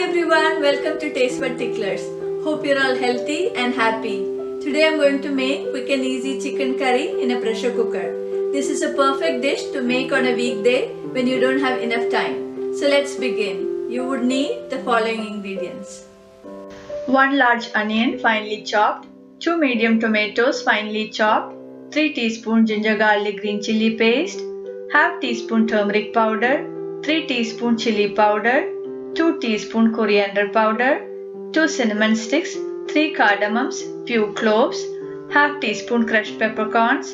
everyone, welcome to Tastebud Ticklers. Hope you're all healthy and happy. Today I'm going to make quick and easy chicken curry in a pressure cooker. This is a perfect dish to make on a weekday when you don't have enough time. So let's begin. You would need the following ingredients. 1 large onion finely chopped, 2 medium tomatoes finely chopped, 3 teaspoon ginger garlic green chili paste, half teaspoon turmeric powder, 3 teaspoon chili powder, 2 teaspoon coriander powder, 2 cinnamon sticks, 3 cardamoms, few cloves, half teaspoon crushed peppercorns,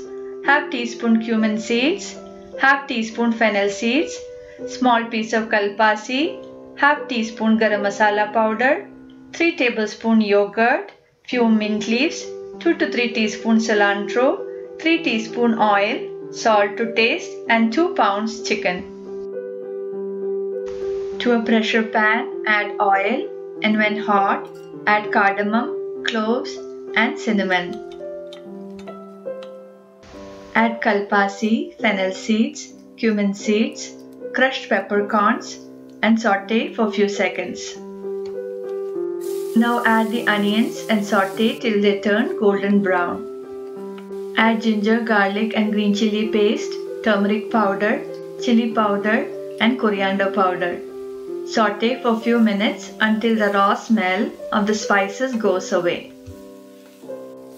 half teaspoon cumin seeds, half teaspoon fennel seeds, small piece of kalpasi, half teaspoon garam masala powder, 3 tablespoon yogurt, few mint leaves, 2 to 3 teaspoon cilantro, 3 teaspoon oil, salt to taste and 2 pounds chicken. To a pressure pan, add oil and when hot, add cardamom, cloves and cinnamon. Add kalpasi, fennel seeds, cumin seeds, crushed peppercorns and saute for few seconds. Now add the onions and saute till they turn golden brown. Add ginger, garlic and green chili paste, turmeric powder, chili powder and coriander powder. Saute for few minutes until the raw smell of the spices goes away.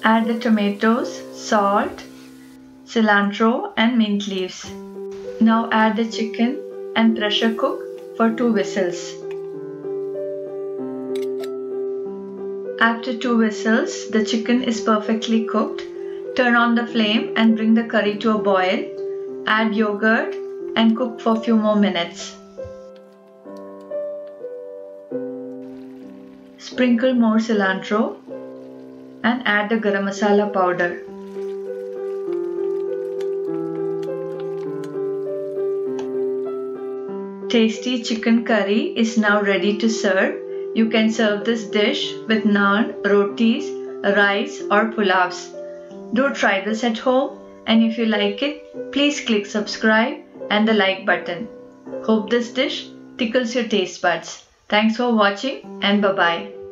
Add the tomatoes, salt, cilantro and mint leaves. Now add the chicken and pressure cook for 2 whistles. After 2 whistles, the chicken is perfectly cooked. Turn on the flame and bring the curry to a boil. Add yogurt and cook for few more minutes. Sprinkle more cilantro and add the garam masala powder. Tasty chicken curry is now ready to serve. You can serve this dish with naan, rotis, rice or pulavs. Do try this at home and if you like it, please click subscribe and the like button. Hope this dish tickles your taste buds. Thanks for watching and bye bye.